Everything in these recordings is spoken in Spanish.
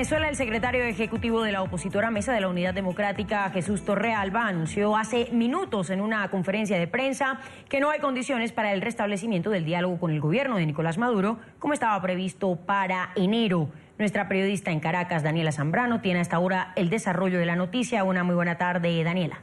Venezuela, el secretario ejecutivo de la opositora Mesa de la Unidad Democrática, Jesús Torrealba, anunció hace minutos en una conferencia de prensa que no hay condiciones para el restablecimiento del diálogo con el gobierno de Nicolás Maduro, como estaba previsto para enero. Nuestra periodista en Caracas, Daniela Zambrano, tiene hasta ahora el desarrollo de la noticia. Una muy buena tarde, Daniela.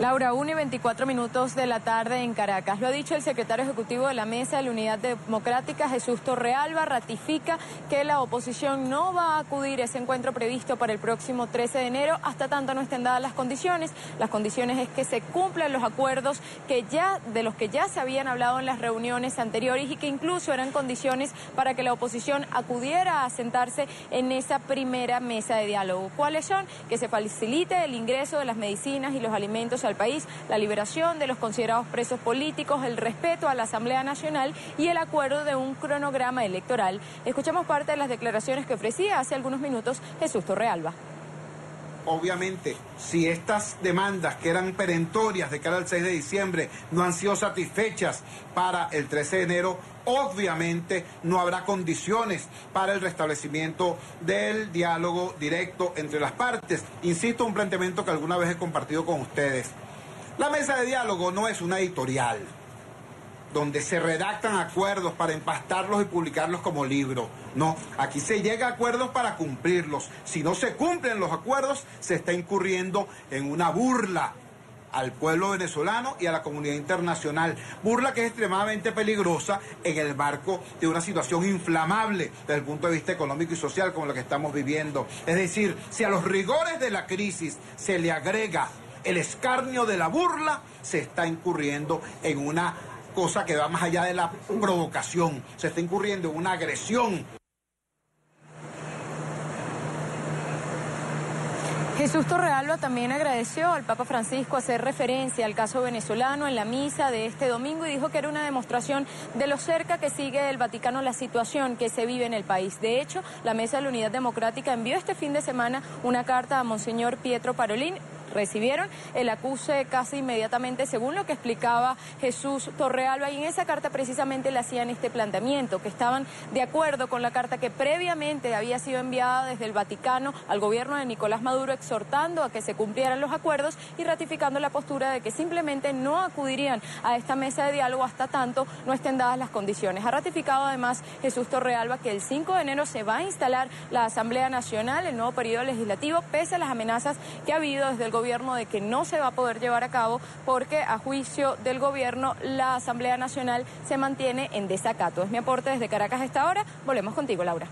Laura, 1 y 24 minutos de la tarde en Caracas. Lo ha dicho el secretario ejecutivo de la Mesa de la Unidad Democrática, Jesús Torrealba, ratifica que la oposición no va a acudir a ese encuentro previsto para el próximo 13 de enero hasta tanto no estén dadas las condiciones. Las condiciones es que se cumplan los acuerdos que ya, de los que ya se habían hablado en las reuniones anteriores y que incluso eran condiciones para que la oposición acudiera a sentarse en esa primera mesa de diálogo. ¿Cuáles son? Que se facilite el ingreso de las medicinas y los alimentos al país, la liberación de los considerados presos políticos, el respeto a la Asamblea Nacional y el acuerdo de un cronograma electoral. Escuchamos parte de las declaraciones que ofrecía hace algunos minutos Jesús Torrealba obviamente, si estas demandas que eran perentorias de cara al 6 de diciembre no han sido satisfechas para el 13 de enero, obviamente no habrá condiciones para el restablecimiento del diálogo directo entre las partes. Insisto, un planteamiento que alguna vez he compartido con ustedes. La mesa de diálogo no es una editorial donde se redactan acuerdos para empastarlos y publicarlos como libro. No, aquí se llega a acuerdos para cumplirlos. Si no se cumplen los acuerdos, se está incurriendo en una burla al pueblo venezolano y a la comunidad internacional. Burla que es extremadamente peligrosa en el marco de una situación inflamable desde el punto de vista económico y social como la que estamos viviendo. Es decir, si a los rigores de la crisis se le agrega el escarnio de la burla, se está incurriendo en una cosa que va más allá de la provocación. Se está incurriendo en una agresión Jesús Torrealba también agradeció al Papa Francisco hacer referencia al caso venezolano en la misa de este domingo y dijo que era una demostración de lo cerca que sigue el Vaticano la situación que se vive en el país. De hecho, la Mesa de la Unidad Democrática envió este fin de semana una carta a Monseñor Pietro Parolín recibieron el acuse casi inmediatamente, según lo que explicaba Jesús Torrealba, y en esa carta precisamente le hacían este planteamiento, que estaban de acuerdo con la carta que previamente había sido enviada desde el Vaticano al gobierno de Nicolás Maduro, exhortando a que se cumplieran los acuerdos y ratificando la postura de que simplemente no acudirían a esta mesa de diálogo hasta tanto no estén dadas las condiciones. Ha ratificado además Jesús Torrealba que el 5 de enero se va a instalar la Asamblea Nacional, el nuevo periodo legislativo, pese a las amenazas que ha habido desde el gobierno gobierno de que no se va a poder llevar a cabo porque a juicio del gobierno la Asamblea Nacional se mantiene en desacato. Es mi aporte desde Caracas a esta hora. Volvemos contigo, Laura.